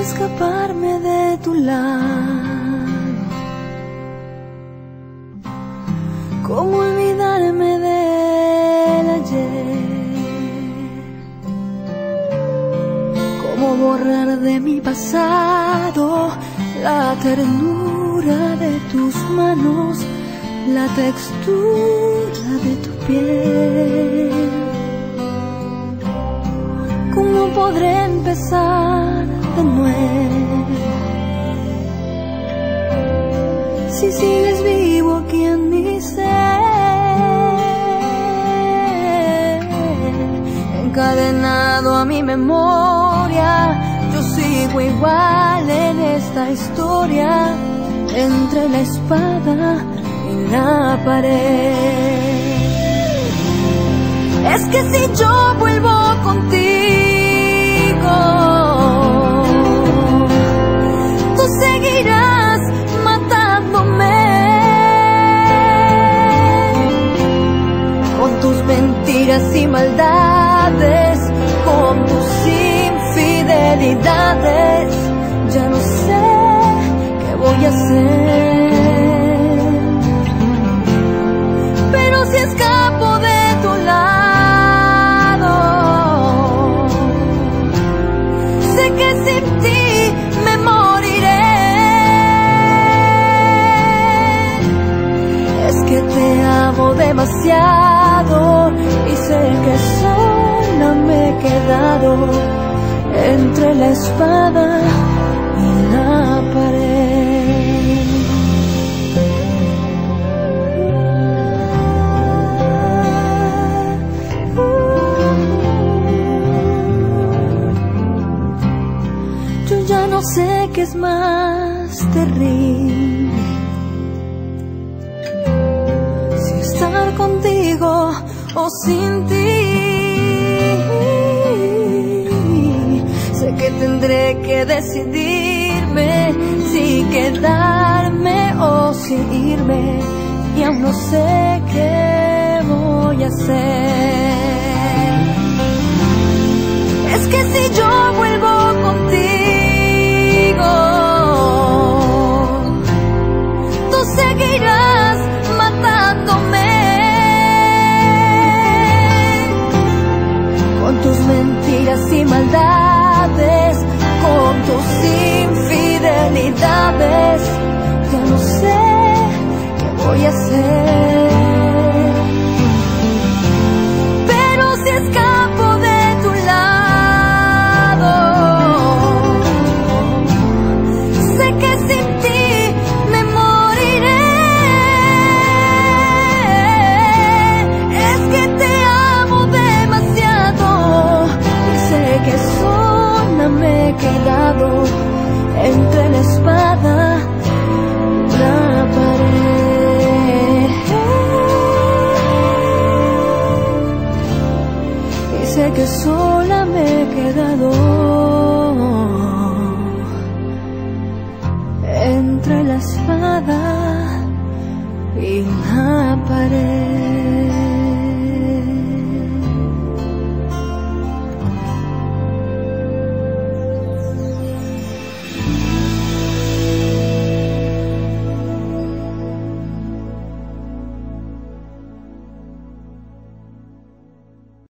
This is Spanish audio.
escaparme de tu lado? ¿Cómo olvidarme del ayer? ¿Cómo borrar de mi pasado la ternura de tus manos, la textura de tu piel? ¿Cómo podré empezar de nuevo? Si sigues vivo aquí en mi encadenado a mi memoria, yo sigo igual en esta historia, entre la espada y la pared. Es que si yo vuelvo contigo, mentiras y maldades, con tus infidelidades. Ya no sé qué voy a hacer, pero si escapo de tu lado, sé que sin ti me moriré. Es que te amo demasiado sé que sola me he quedado entre la espada y la pared. Yo ya no sé qué es más terrible. O sin ti. Sé que tendré que decidirme si quedarme o si irme. Y aún no sé qué voy a hacer. Es que si yo vuelvo si maldad. sé que sola me he quedado entre la espada y la pared.